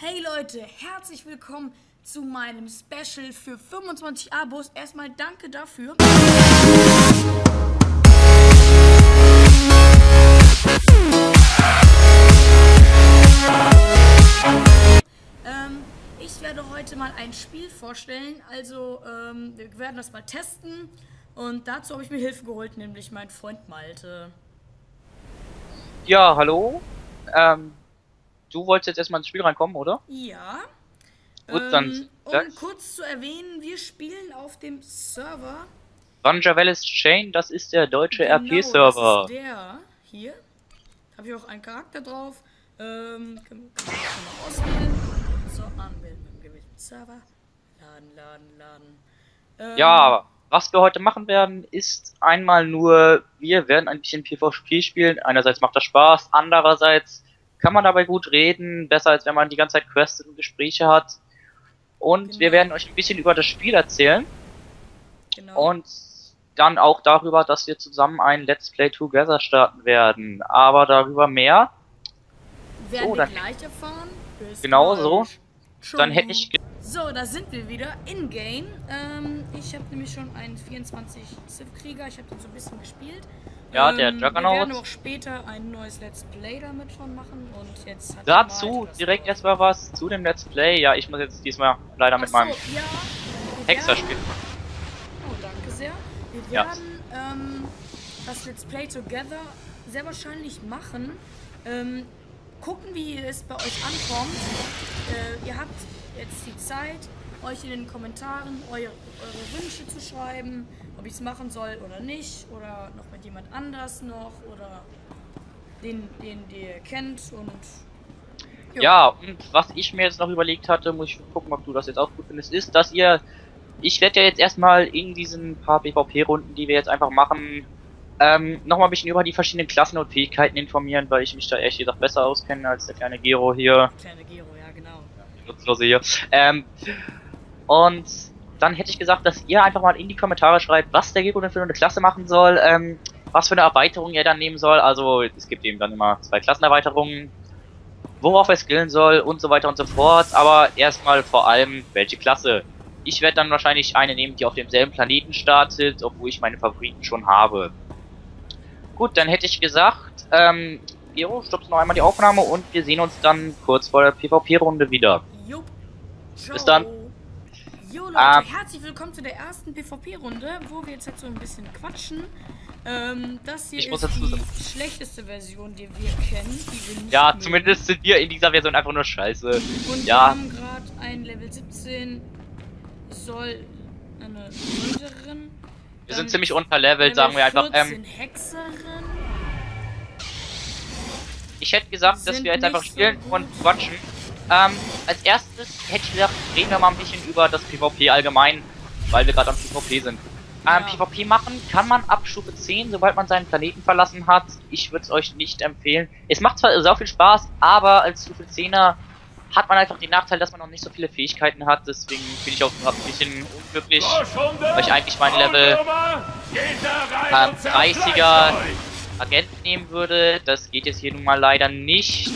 Hey Leute, herzlich willkommen zu meinem Special für 25 Abos. Erstmal danke dafür. Ähm, ich werde heute mal ein Spiel vorstellen. Also, ähm, wir werden das mal testen. Und dazu habe ich mir Hilfe geholt, nämlich mein Freund Malte. Ja, hallo. Ähm, du wolltest jetzt erstmal ins Spiel reinkommen, oder? Ja. Gut, dann Ähm, um das- kurz zu erwähnen, wir spielen auf dem Server. Ranjavelis Chain, das ist der deutsche Genau, RP-Server. Der hier. Habe ich auch einen Charakter drauf. Ähm, können wir das mal auswählen. So, anmelden mit dem gewählten Server. Laden, laden, laden. Ähm, Ja, was wir heute machen werden, ist einmal nur, wir werden ein bisschen PvP spielen. Einerseits macht das Spaß, andererseits kann man dabei gut reden, besser als wenn man die ganze Zeit Quests und Gespräche hat. Und Genau. wir werden euch ein bisschen über das Spiel erzählen Genau. und dann auch darüber, dass wir zusammen ein Let's Play Together starten werden. Aber darüber mehr. werden so, wir dann- gleich erfahren. Genau so. Dann Ciao. hätte ich So, da sind wir wieder in-game. Ähm, ich habe nämlich schon einen 24 Civ-Krieger. Ich habe den so ein bisschen gespielt. Ja, der ähm, Juggernaut. Wir werden auch später ein neues Let's Play damit schon machen. Und jetzt hat Dazu direkt erstmal was zu dem Let's Play. Ja, ich muss jetzt diesmal leider mit Ach so, meinem ja, Hexer spielen. Oh, danke sehr. Wir Ja. werden ähm, das Let's Play Together sehr wahrscheinlich machen. Ähm, gucken, wie es bei euch ankommt. Äh, ihr habt jetzt die Zeit, euch in den Kommentaren eure, eure Wünsche zu schreiben, ob ich es machen soll oder nicht, oder noch mit jemand anders noch, oder den, den, ihr kennt und Jo. Ja, und was ich mir jetzt noch überlegt hatte, muss ich gucken, ob du das jetzt auch gut findest, ist, dass ihr. Ich werde ja jetzt erstmal in diesen paar PvP-Runden, die wir jetzt einfach machen, ähm, nochmal ein bisschen über die verschiedenen Klassen und Fähigkeiten informieren, weil ich mich da ehrlich gesagt besser auskenne als der kleine Gero hier. kleine Gero, ja genau. die Nutzlose hier. Ähm, und dann hätte ich gesagt, dass ihr einfach mal in die Kommentare schreibt, was der denn für eine Klasse machen soll, ähm, was für eine Erweiterung er dann nehmen soll. Also es gibt eben dann immer zwei Klassenerweiterungen, worauf er skillen soll und so weiter und so fort. Aber erstmal vor allem, welche Klasse. Ich werde dann wahrscheinlich eine nehmen, die auf demselben Planeten startet, obwohl ich meine Favoriten schon habe. Gut, dann hätte ich gesagt, ähm, Gero, stoppst noch einmal die Aufnahme und wir sehen uns dann kurz vor der PvP-Runde wieder. Bis dann. Jo Leute, Ähm. herzlich willkommen zu der ersten PvP-Runde, wo wir jetzt halt so ein bisschen quatschen. Ähm, das hier Ich ist die sagen- schlechteste Version, die wir kennen, die wir Ja, mögen. zumindest sind wir in dieser Version einfach nur scheiße. Und wir ja. haben gerade ein Level 17 soll eine Mörderin. Wir sind ziemlich unterlevelt, sagen wir einfach. Ähm, Hexerin. ich hätte gesagt, dass wir jetzt einfach so spielen gut. und quatschen. Ähm, als erstes hätte ich gesagt, reden wir mal ein bisschen über das PvP allgemein, weil wir gerade am PvP sind. Ähm, Ja. PvP machen kann man ab Stufe 10, sobald man seinen Planeten verlassen hat. Ich würde es euch nicht empfehlen. Es macht zwar sehr viel Spaß, aber als Stufe 10er hat man einfach den Nachteil, dass man noch nicht so viele Fähigkeiten hat. Deswegen bin ich auch ein bisschen unglücklich. Weil ich eigentlich mein Level, ähm, 30er Agent nehmen würde. Das geht jetzt hier nun mal leider nicht.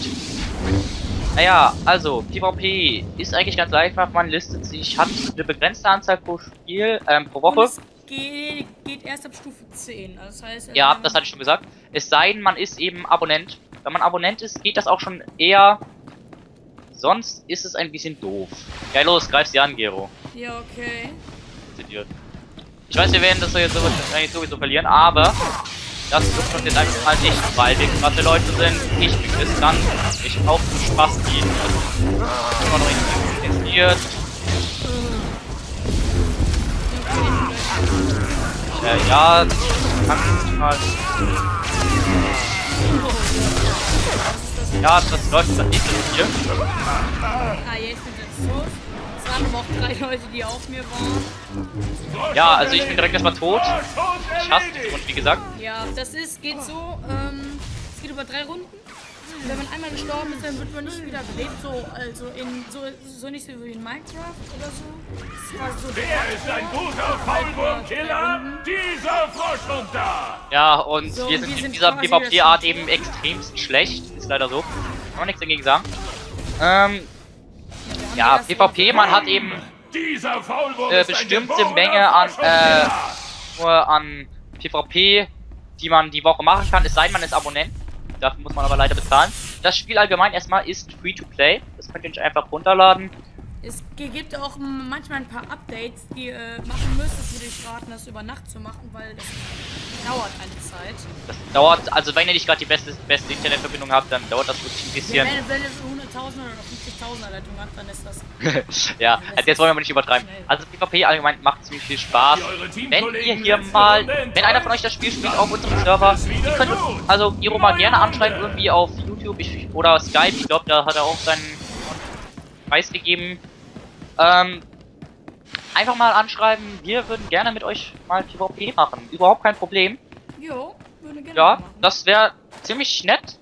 Naja, also, PvP ist eigentlich ganz einfach. Man listet sich, hat eine begrenzte Anzahl pro Spiel, ähm, pro Und Woche. es geht, geht erst ab Stufe 10. Also das heißt, Ja, ähm, das hatte ich schon gesagt. Es sei denn, man ist eben Abonnent. Wenn man Abonnent ist, geht das auch schon eher. Sonst ist es ein bisschen doof. Ja, los, greif sie an, Gero. Ja, okay. Ich weiß, wir werden das jetzt sowieso verlieren, aber das wird uns jetzt einfach mal nicht, weil wir krasse Leute sind. Ich bin riskant, ich auch zum Spaß gehen. Immer noch nicht interessiert. Äh, ja, kann ich mal. Ja, das läuft dann nicht so hier. Waren aber auch drei Leute, die auf mir waren. Ja, also ich bin direkt erstmal tot. Ich hasse und wie gesagt. Ja, das ist, geht so, ähm, es geht über drei Runden. Wenn man einmal gestorben ist, dann wird man nicht wieder belebt, so, also in, so, so nicht so wie in Minecraft oder so. Das so Wer ist ein guter Faulwurmkiller? Dieser Frosch und da! Ja, und So, wir sind in dieser PvP-Art eben extremst schlecht. Ist leider so. Kann man nichts dagegen sagen. Ähm, Ja, PvP, man hat eben äh, ist ein bestimmte Menge an, äh, nur an PvP, die man die Woche machen kann, es sei denn, man ist Abonnent. Dafür muss man aber leider bezahlen. Das Spiel allgemein erstmal ist free to play. Das könnt ihr euch einfach runterladen. Es gibt auch manchmal ein paar Updates, die ihr machen müsst. Das würde ich raten, das über Nacht zu machen, weil das dauert eine Zeit. Das dauert, also wenn ihr nicht gerade die beste, beste Internetverbindung habt, dann dauert das wirklich ein bisschen. Wenn, wenn ihr so 100.000 oder 50.000er Leitung habt, dann ist das. ja, also jetzt wollen wir aber nicht übertreiben. Also PvP allgemein macht ziemlich viel Spaß. Wenn ihr hier mal, wenn einer von euch das Spiel spielt auf unserem Server, ihr könnt uns, also Giro mal gerne anschreiben irgendwie auf YouTube ich, oder Skype. Ich glaube, da hat er auch seinen Preis gegeben. Ähm, einfach mal anschreiben. Wir würden gerne mit euch mal PvP machen. Überhaupt kein Problem. Jo, würde gerne Ja, machen. das wäre ziemlich nett.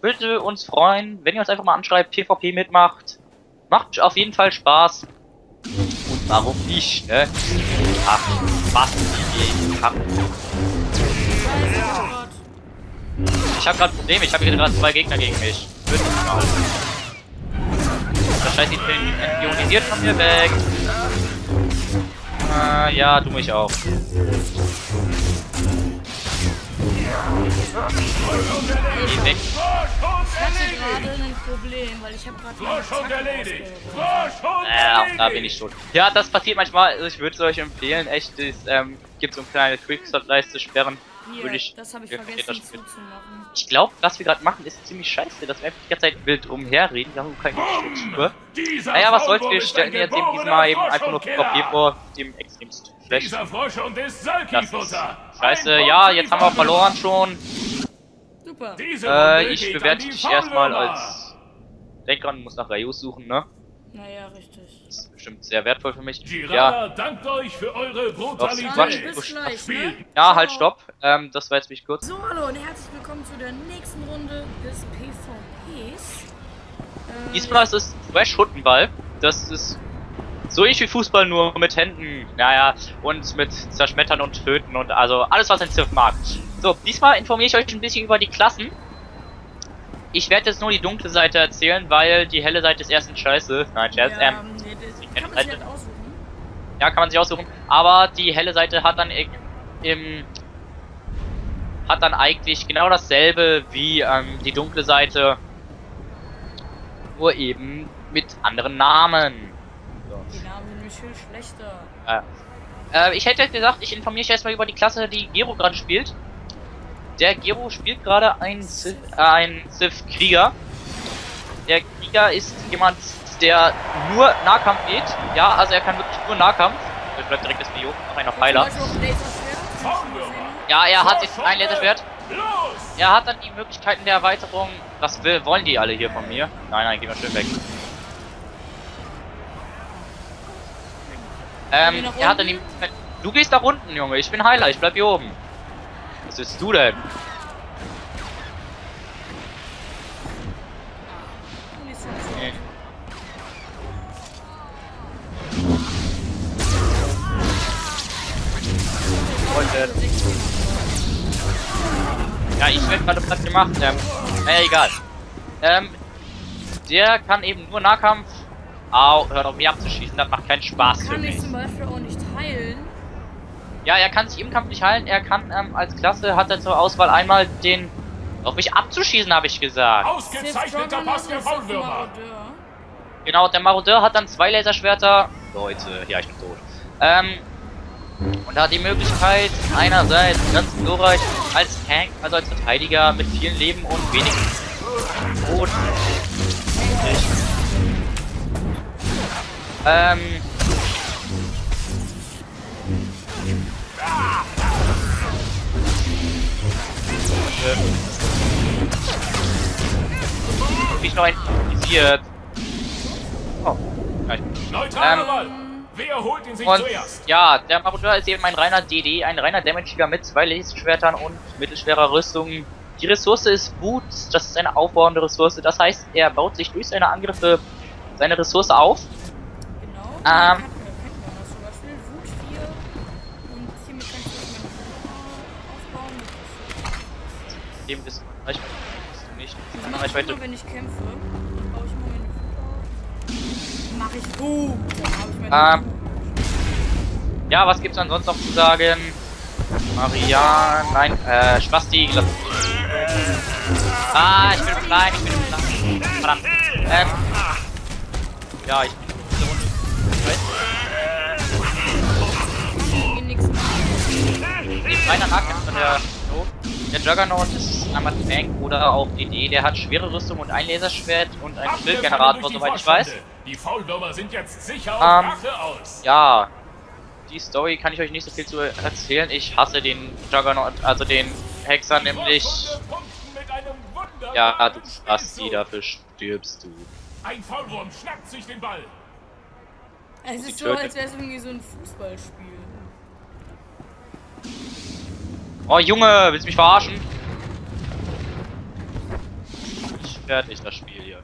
Würde uns freuen, wenn ihr uns einfach mal anschreibt, PvP mitmacht. Macht auf jeden Fall Spaß. Und warum nicht, ne? Ach, was? Oh Gott. ich habe gerade Probleme. Ich habe hier gerade zwei Gegner gegen mich. Wird nicht mal. Das Scheiß ionisiert von mir weg. Äh, ja, du mich auch. Geh weg. Ich hatte gerade ein Problem, weil ich habe gerade Ja, da bin ich schon. Ja, das passiert manchmal. Also ich würde es euch empfehlen. Echt, es ähm, gibt so eine kleine Quickstart-Leiste sperren. Hier, Würde ich. das habe ich vergessen zuzumachen. Ich glaube, was wir gerade machen, ist ziemlich scheiße, dass wir einfach die ganze Zeit wild umherreden. Wir haben keine Struktur. Dieser Naja, was soll's, wir stellen jetzt eben diesmal eben einfach nur. Papier vor, dem extremst schlecht. Scheiße. Ja, jetzt haben wir verloren schon. Super. Äh, ich bewerte dich erstmal als. Denk dran, muss nach Rayus suchen, ne? Naja, richtig. Bestimmt sehr wertvoll für mich. Ja, Girarda dankt euch für eure Quatsch. Brutalität. Bis Busch- gleich, ne? Ja halt, stopp. Ähm, das war jetzt mich kurz. So, hallo und herzlich willkommen zu der nächsten Runde des PvPs. Äh, Diesmal ist es Thrash Huttenball. Das ist so ähnlich wie Fußball, nur mit Händen. Naja, und mit Zerschmettern und Töten und also alles, was ein Ziff mag. So, diesmal informiere ich euch ein bisschen über die Klassen. Ich werde jetzt nur die dunkle Seite erzählen, weil die helle Seite ist erstens scheiße. Nein, Scherz. ja, Ähm, nee, das die kann man sich Seite- halt aussuchen. ja, kann man sich aussuchen. Aber die helle Seite hat dann i- im hat dann eigentlich genau dasselbe wie ähm, die dunkle Seite, nur eben mit anderen Namen. So. Die Namen sind nämlich viel schlechter. Äh, ich hätte gesagt, ich informiere mich erstmal über die Klasse, die Gero gerade spielt. Der Gero spielt gerade ein Sith, äh, ein Sith Krieger. Der Krieger ist jemand, der nur Nahkampf geht. Ja, also er kann wirklich nur Nahkampf. Er bleibt direkt das Bio, noch einer Pfeiler. Ja, er hat jetzt ein Laserschwert. Er hat dann die Möglichkeiten der Erweiterung. Was will, wollen die alle hier von mir? Nein, nein, geh mal schön weg. Ähm, er hat dann die. Du gehst nach unten, Junge. Ich bin Heiler. Ich bleib hier oben. Was bist du denn? Ja, ich werde gerade platt gemacht. Ähm, naja, egal. Ähm, der kann eben nur Nahkampf. Au, hört auf mich abzuschießen. Das macht keinen Spaß für Kann ich mich. zum Beispiel auch nicht heilen. Ja, er kann sich im Kampf nicht heilen. Er kann ähm, als Klasse hat er zur Auswahl einmal den. Auf mich abzuschießen, habe ich gesagt. Ausgezeichneter Pass der Faulwürmer. Genau, der Marodeur hat dann zwei Laserschwerter. Leute, ja, ich bin tot. Ähm, und hat die Möglichkeit, einerseits ganz glorreich als Tank, also als Verteidiger mit vielen Leben und wenig Tod. Ähm. Ähm. Mich noch infiziert. Oh, ich Neutraler Ähm. Wer holt ihn sich Und zuerst? ja, der Marodeur ist eben ein reiner DD, ein reiner Damager mit zwei Laserschwertern und mittelschwerer Rüstung. Die Ressource ist Wut, das ist eine aufbauende Ressource, das heißt, er baut sich durch seine Angriffe seine Ressource auf. Genau. Ähm. Kann, kennt man das zum Beispiel. Wut 4. Und hiermit kannst du meine Futter aufbauen. Dem ist Reichweite nicht. Reichweite. wenn ich kämpfe. Habe ich meine Ähm, ja, was gibt's ansonsten noch zu sagen? Marian, nein, äh, Spasti, lass Ah, ich bin klein, ich bin klein. Verdammt. Ähm, ja, ich bin diese Runde. Mehr. Die feiner Nahkämpfer, der, so, der Juggernaut ist einmal Tank oder auch DD, der hat schwere Rüstung und ein Laserschwert und einen die soweit ich weiß. Die Faulwürmer sind jetzt sicher auf Ähm, Rache aus. Ja, die Story kann ich euch nicht so viel zu erzählen. Ich hasse den Juggernaut, also den Hexer nämlich. Ja, du Spasti, dafür stirbst du. Ein Faulwurm schnappt sich den Ball. Es ist so, als wäre es irgendwie so ein Fußballspiel. Oh Junge, willst du mich verarschen? Ich fertig das Spiel hier.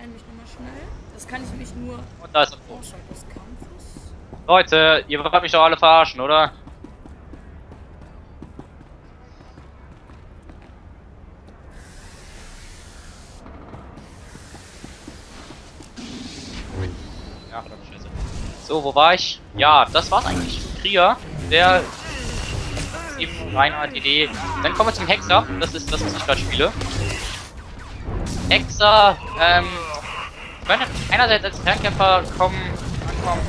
Mich nochmal schnell. Das kann ich mich nur Und da ist Kampfes. Leute, ihr wollt mich doch alle verarschen, oder? Ja, verdammt scheiße. So, wo war ich? Ja, das war's eigentlich. Krieger, der ist eben Reinhard Idee. Dann kommen wir zum Hexer. Das ist das, was ich gerade spiele. Hexer, ähm, können einerseits als Fernkämpfer kommen, ankommen,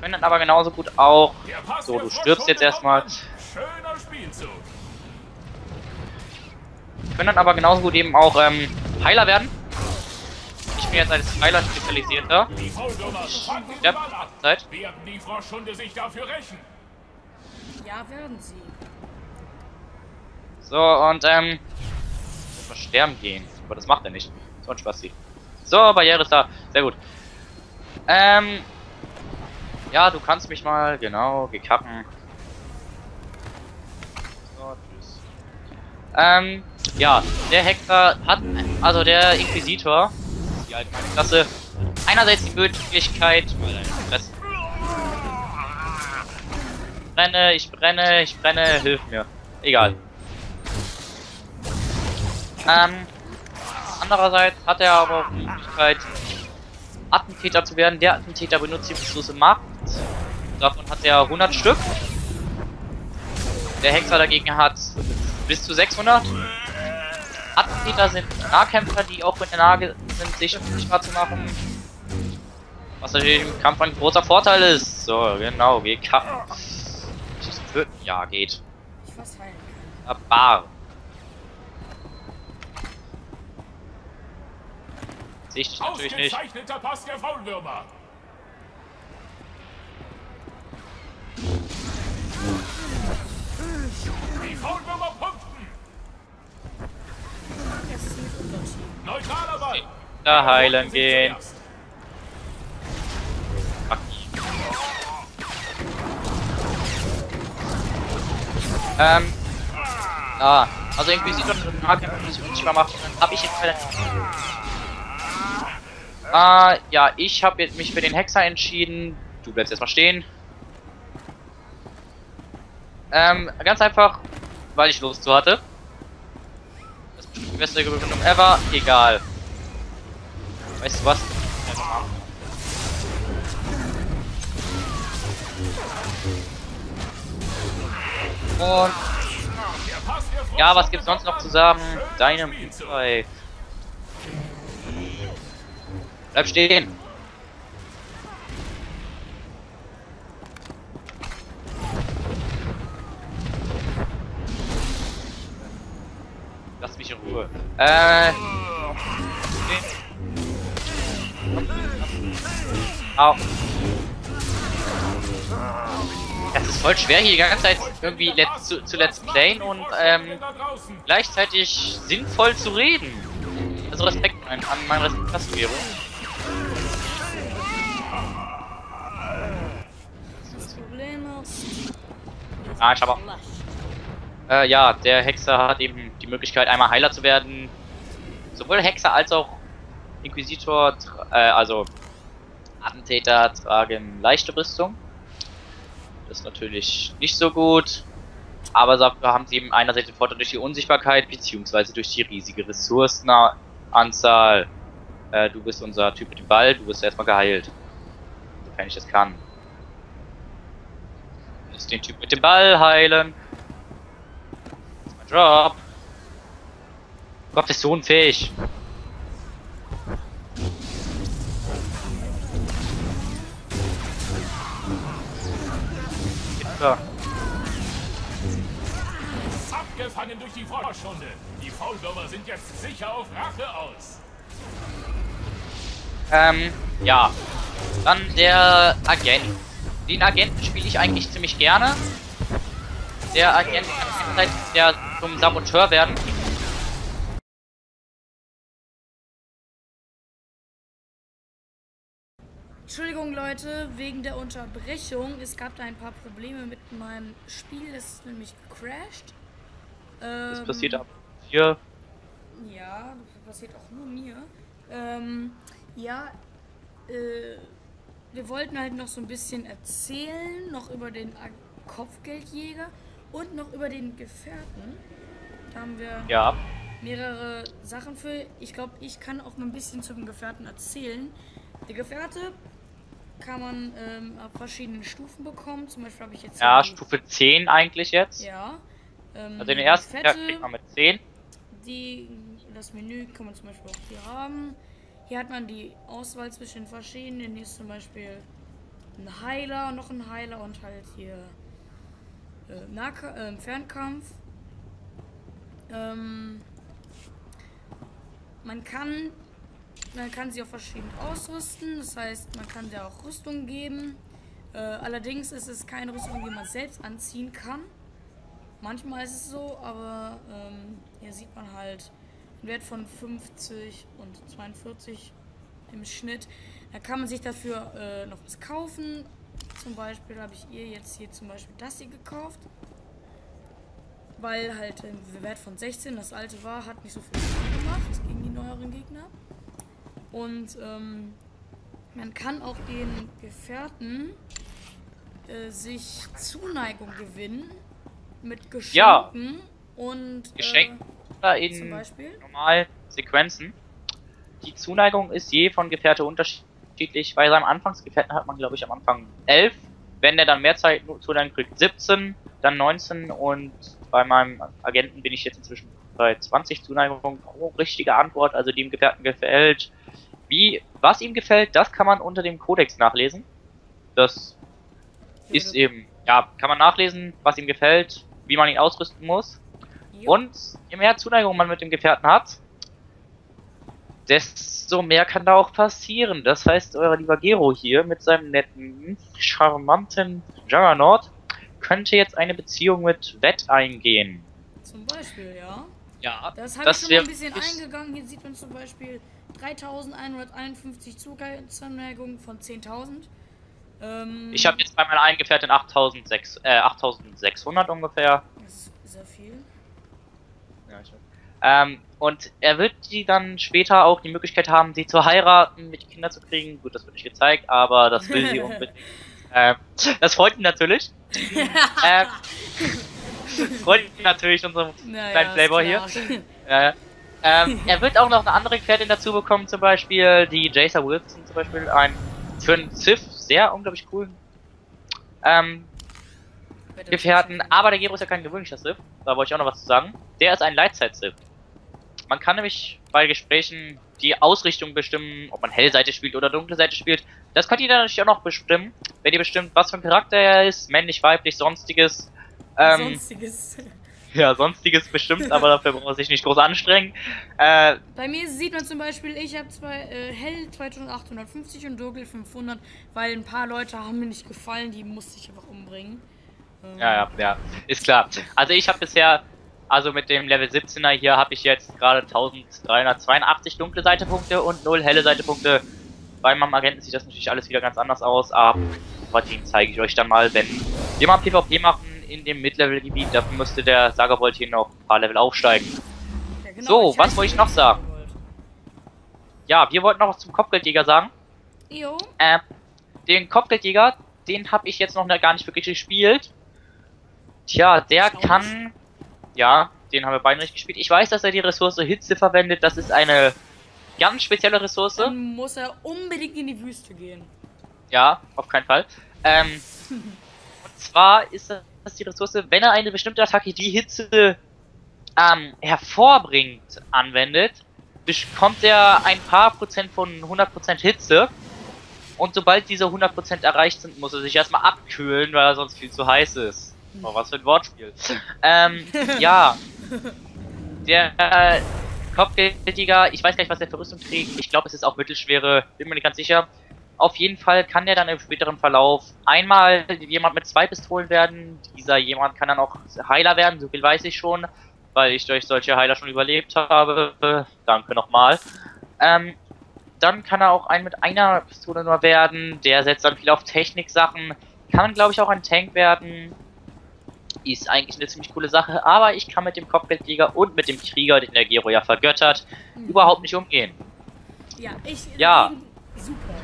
können aber genauso gut auch. So, du stirbst jetzt erstmal. Können dann aber genauso gut eben auch ähm, Heiler werden. Ich bin jetzt als Heiler spezialisierter. Ball ab. Zeit. Werden die Froschhunde sich dafür rächen? Ja, werden sie. So, und ähm. Muss mal sterben gehen. Aber das macht er nicht. So ein Spasti. So, Barriere ist da. Sehr gut. Ähm. Ja, du kannst mich mal, genau, gekappen. So, tschüss. Ähm, ja, der Hexer hat, also der Inquisitor, die allgemeine Klasse, einerseits die Möglichkeit. Ich brenne, ich brenne, ich brenne, hilf mir. Egal. Ähm, andererseits hat er aber auch die Möglichkeit, Attentäter zu werden. Der Attentäter benutzt die Ressource Macht. Davon hat er 100 Stück. Der Hexer dagegen hat bis zu 600. Attentäter sind Nahkämpfer, die auch in der Lage sind, sich sichtbar zu machen. Was natürlich im Kampf ein großer Vorteil ist. So, genau, wir kappen. Ja, geht. Ich ich dich natürlich nicht. Ausgezeichneter Pass der Faulwürmer. Die Faulwürmer Team. Neutraler Ball. Da heilen gehen. Fuck. Ähm. Ah, also Inquisitor und Nahkämpfer nicht unsichtbar macht, dann hab ich jetzt bei der Ah, ja, ich habe mich für den Hexer entschieden. Du bleibst erstmal stehen. Ähm, ganz einfach, weil ich Lust zu hatte. Das ist die beste Begründung ever. Egal. Weißt du was? Und ja, was gibt's sonst noch zu sagen? Deinem 2. Bleib stehen. Lass mich in Ruhe. Äh. Au. Es ist voll schwer hier die ganze Zeit irgendwie let's, zu, zu Let's Playen und ähm, gleichzeitig sinnvoll zu reden. Also Respekt an, an meine Respektklassengehörung. Das Ah, ich hab auch- Äh, ja, der Hexer hat eben die Möglichkeit, einmal Heiler zu werden. Sowohl Hexer als auch Inquisitor, äh, also Attentäter tragen leichte Rüstung. Das ist natürlich nicht so gut. Aber dafür haben sie eben einerseits den Vorteil durch die Unsichtbarkeit, beziehungsweise durch die riesige Ressourcenanzahl. Äh, du bist unser Typ mit dem Ball, du wirst erstmal geheilt. Sofern ich das kann. Musst den Typ mit dem Ball heilen. Das ist mein Job. Gott, bist so unfähig. Ja. Abgefangen durch die Froschhunde. Die Faulwürmer sind jetzt sicher auf Rache aus. Ähm, ja. Dann der Agent. Den Agenten spiele ich eigentlich ziemlich gerne. Der Agent kann einerseits der zum Saboteur werden. Entschuldigung Leute, wegen der Unterbrechung. Es gab da ein paar Probleme mit meinem Spiel. Das ist nämlich gecrashed. Das Ähm, passiert ab hier. Ja, das passiert auch nur mir. Ähm, ja, äh, wir wollten halt noch so ein bisschen erzählen, noch über den Kopfgeldjäger und noch über den Gefährten. Da haben wir Ja. mehrere Sachen für. Ich glaube, ich kann auch mal ein bisschen zum Gefährten erzählen. Der Gefährte kann man ähm, auf verschiedenen Stufen bekommen. Zum Beispiel habe ich jetzt Ja, Stufe 10 eigentlich jetzt. ja. Ähm, Also den ersten fette, ja, kriegt man mit 10. die, das Menü kann man zum Beispiel auch hier haben. Hier hat man die Auswahl zwischen verschiedenen. Hier ist zum Beispiel ein Heiler, noch ein Heiler und halt hier äh, Nahka äh, Fernkampf. Ähm, man kann man kann sie auch verschieden ausrüsten, das heißt, man kann sie auch Rüstung geben. Äh, allerdings ist es keine Rüstung, die man selbst anziehen kann. Manchmal ist es so, aber ähm, hier sieht man halt einen Wert von 50 und 42 im Schnitt. Da kann man sich dafür äh, noch was kaufen. Zum Beispiel habe ich ihr jetzt hier zum Beispiel das hier gekauft. Weil halt ein Wert von 16, das alte war, hat nicht so viel Schaden gemacht gegen die neueren Gegner. Und ähm, man kann auch den Gefährten äh, sich Zuneigung gewinnen mit Geschenken und Geschenk Äh, oder zum in Beispiel. normal Sequenzen. Die Zuneigung ist je von Gefährte unterschiedlich. Bei seinem Anfangsgefährten hat man, glaube ich, am Anfang 11. Wenn der dann mehr Zeit Zuneigung kriegt, 17, dann 19 und bei meinem Agenten bin ich jetzt inzwischen bei 20 Zuneigung. Oh, richtige Antwort, also dem Gefährten gefällt. Wie, was ihm gefällt, das kann man unter dem Kodex nachlesen. Das ist eben, ja, kann man nachlesen, was ihm gefällt, wie man ihn ausrüsten muss. Und je mehr Zuneigung man mit dem Gefährten hat, desto mehr kann da auch passieren. Das heißt, euer lieber Gero hier mit seinem netten, charmanten Juggernaut könnte jetzt eine Beziehung mit Wett eingehen. Zum Beispiel, ja. Ja, Das habe Das ich schon ein bisschen eingegangen. Hier sieht man zum Beispiel 3151 Zuneigung von 10.000. Ähm, ich habe jetzt bei meiner einen Gefährtin 8600, äh, 8600 ungefähr. Das ist sehr viel. Weiß. Ähm, und er wird die dann später auch die Möglichkeit haben, sie zu heiraten, mit Kinder zu kriegen. Gut, das wird nicht gezeigt, aber das will sie unbedingt. Ähm, das freut ihn natürlich. ähm, freut ihn natürlich, unser Naja, kleinen Playboy hier. Äh, ähm, er wird auch noch eine andere Gefährtin dazu bekommen, zum Beispiel die Jason Wilson, zum Beispiel ein für einen Sith sehr unglaublich coolen ähm, Gefährten. Aber der Gero ist ja kein gewöhnlicher Sith, da wollte ich auch noch was zu sagen. Der ist ein Lightside-Sith. Man kann nämlich bei Gesprächen die Ausrichtung bestimmen, ob man Hellseite spielt oder dunkle Seite spielt. Das könnt ihr dann natürlich auch noch bestimmen, wenn ihr bestimmt, was für ein Charakter er ist, männlich, weiblich, sonstiges. Ähm, Sonstiges. ja, sonstiges bestimmt, aber dafür braucht man sich nicht groß anstrengen. Äh, Bei mir sieht man zum Beispiel, ich habe zwei äh, Hell 2850 und Dunkel 500, weil ein paar Leute haben mir nicht gefallen, die musste ich einfach umbringen. Ja, ja, ja, ist klar. Also ich habe bisher, also mit dem Level 17er hier habe ich jetzt gerade 1382 dunkle Seitepunkte und 0 helle Seitepunkte. Bei meinem Agenten sieht das natürlich alles wieder ganz anders aus, aber den zeige ich euch dann mal, wenn wir mal PvP machen in dem Mid-Level-Gebiet. Dafür müsste der Sagerbold hier noch ein paar Level aufsteigen. ja, genau, So, was wollte ich noch sagen? Ja, wir wollten noch was zum Kopfgeldjäger sagen. Jo, Ähm, den Kopfgeldjäger, den habe ich jetzt noch gar nicht wirklich gespielt. Tja, der kann. Ja, den haben wir beide nicht gespielt. Ich weiß, dass er die Ressource Hitze verwendet. Das ist eine ganz spezielle Ressource. Dann muss er unbedingt in die Wüste gehen. Ja, auf keinen Fall. Ähm, und zwar ist das die Ressource, wenn er eine bestimmte Attacke, die Hitze ähm, hervorbringt, anwendet, bekommt er ein paar Prozent von 100% Hitze. Und sobald diese 100% erreicht sind, muss er sich erstmal abkühlen, weil er sonst viel zu heiß ist. Oh, was für ein Wortspiel. Ähm, ja. Der äh, Kopfgeldjäger, ich weiß gar nicht, was der für Rüstung trägt. Ich glaube, es ist auch mittelschwere, bin mir nicht ganz sicher. Auf jeden Fall kann der dann im späteren Verlauf einmal jemand mit zwei Pistolen werden. Dieser jemand kann dann auch Heiler werden, so viel weiß ich schon, weil ich durch solche Heiler schon überlebt habe. Danke nochmal. Ähm, dann kann er auch einen mit einer Pistole nur werden. Der setzt dann viel auf Technik-Sachen. Kann, glaube ich, auch ein Tank werden. Ist eigentlich eine ziemlich coole Sache, aber ich kann mit dem Kopfgeldjäger und mit dem Krieger, den der Gero ja vergöttert, Mhm. überhaupt nicht umgehen. Ja, ich. Ja. Super.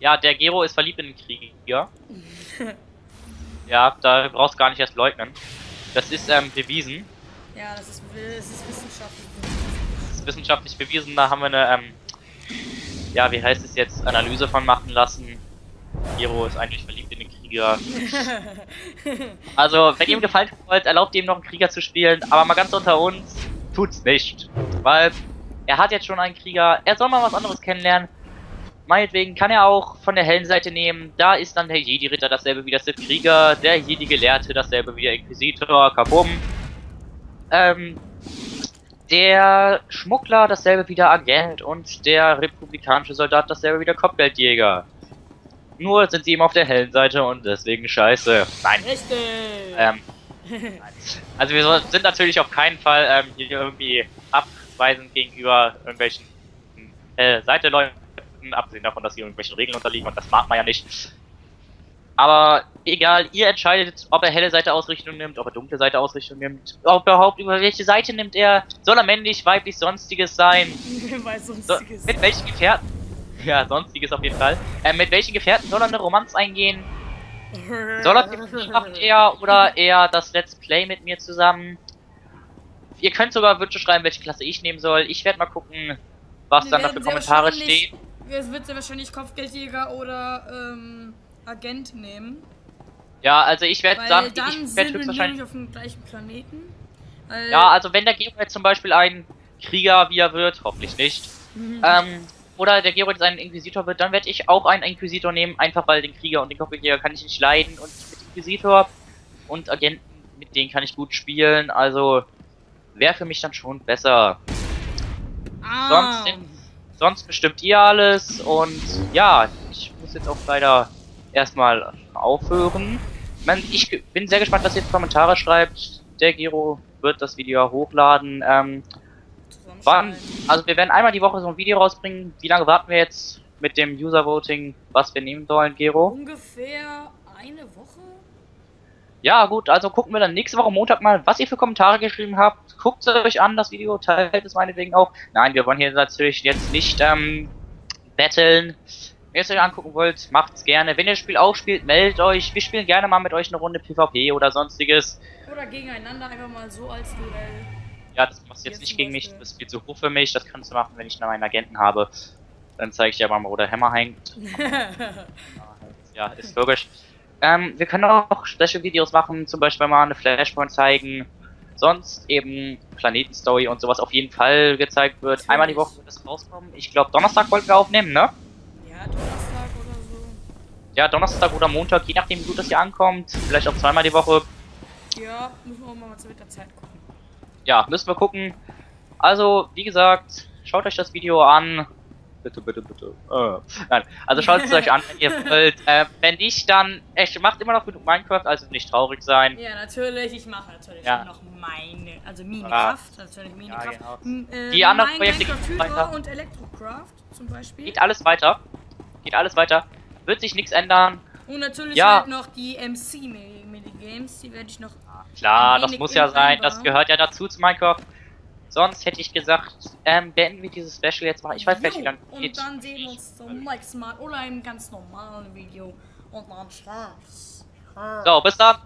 Ja, der Gero ist verliebt in den Krieger. ja, da brauchst du gar nicht erst leugnen. Das ist ähm, bewiesen. Ja, das ist, das ist wissenschaftlich. Das ist wissenschaftlich bewiesen. Da haben wir eine, ähm, ja, wie heißt es jetzt, Analyse von machen lassen. Gero ist eigentlich verliebt Krieger. Also, wenn ihr ihm gefallen wollt, erlaubt ihm noch einen Krieger zu spielen, aber mal ganz unter uns, tut's nicht. Weil er hat jetzt schon einen Krieger, er soll mal was anderes kennenlernen. Meinetwegen kann er auch von der hellen Seite nehmen. Da ist dann der Jedi-Ritter dasselbe wie der Sith-Krieger, der Jedi-Gelehrte dasselbe wie der Inquisitor, kabum. Ähm, der Schmuggler dasselbe wie der Agent und der republikanische Soldat dasselbe wie der Kopfgeldjäger. Nur sind sie ihm auf der hellen Seite und deswegen scheiße. Nein, Richtig. ähm, nein. also wir sind natürlich auf keinen Fall ähm, hier irgendwie abweisend gegenüber irgendwelchen äh, Seiteleuten, abgesehen davon, dass sie irgendwelchen Regeln unterliegen und das mag man ja nicht. Aber egal, ihr entscheidet, ob er helle Seite Ausrichtung nimmt, ob er dunkle Seite Ausrichtung nimmt, ob er überhaupt über welche Seite nimmt er, soll er männlich, weiblich, sonstiges sein, Weil so, sonstiges. mit welchen Gefährten, ja, sonstiges auf jeden Fall, äh, mit welchen Gefährten soll er eine Romanz eingehen, soll er die macht er oder eher das Let's Play mit mir zusammen? Ihr könnt sogar Wünsche schreiben, welche Klasse ich nehmen soll. Ich werde mal gucken, was Wir dann da für Kommentare stehen. Es wird sehr wahrscheinlich Kopfgeldjäger oder ähm, Agent nehmen. Ja, also ich werde dann, dann ich wir höchstwahrscheinlich. auf dem gleichen Planeten. Ja, also wenn der jetzt zum Beispiel ein Krieger, wie er wird, hoffentlich nicht, Mhm. ähm, oder der Gero jetzt ein Inquisitor wird, dann werde ich auch einen Inquisitor nehmen, einfach weil den Krieger und den Kopfgeldjäger kann ich nicht leiden und mit Inquisitor und Agenten, mit denen kann ich gut spielen, also wäre für mich dann schon besser. ah. sonst Sonst bestimmt ihr alles und ja, ich muss jetzt auch leider erstmal aufhören. Man, ich bin sehr gespannt, was ihr in die Kommentare schreibt. Der Gero wird das Video hochladen. Ähm, wann? Also wir werden einmal die Woche so ein Video rausbringen. Wie lange warten wir jetzt mit dem User Voting, was wir nehmen sollen, Gero? Ungefähr eine Woche? Ja, gut, also gucken wir dann nächste Woche Montag mal, was ihr für Kommentare geschrieben habt. Guckt es euch an, das Video, teilt es meinetwegen auch. Nein, wir wollen hier natürlich jetzt nicht ähm, battlen. Wenn ihr es euch angucken wollt, macht's gerne. Wenn ihr das Spiel auch spielt, meldet euch. Wir spielen gerne mal mit euch eine Runde PvP oder sonstiges. Oder gegeneinander einfach mal so als Duell. Ja, das machst du jetzt nicht gegen mich, das ist viel zu hoch für mich. Das kannst du machen, wenn ich noch einen Agenten habe. Dann zeige ich dir mal, wo der Hammer hängt. Ja, ist logisch. Ähm, wir können auch Special-Videos machen, zum Beispiel mal eine Flashpoint zeigen. Sonst eben Planetenstory und sowas auf jeden Fall gezeigt wird. Natürlich. Einmal die Woche wird es rauskommen. Ich glaube, Donnerstag wollten wir aufnehmen, ne? ja, Donnerstag oder so. Ja, Donnerstag oder Montag, je nachdem, wie gut das hier ankommt. Vielleicht auch zweimal die Woche. Ja, müssen wir auch mal mit der Zeit gucken. Ja, müssen wir gucken. Also, wie gesagt, schaut euch das Video an. Bitte, bitte, bitte. Äh, nein, also schaut es euch an, wenn ihr wollt. Äh, wenn nicht, dann echt, macht immer noch genug Minecraft, also nicht traurig sein. Ja, natürlich, ich mache natürlich Ja. noch meine, also Minecraft, Ja. natürlich Minecraft. genau. M- äh, Die anderen Projekte gehen weiter. und Electrocraft zum Beispiel. Geht alles weiter. Geht alles weiter. Wird sich nichts ändern. Und natürlich Ja. halt noch die MC-Minigames, die werde ich noch. Klar, das muss ja sein. Das gehört ja dazu zu Minecraft. Sonst hätte ich gesagt, ähm, beenden wir dieses Special jetzt mal. Ich weiß nicht, wie lange Und geht. dann sehen wir uns zum nächsten Mal oder einem ganz normalen Video. Und dann Spaß. So, bis dann.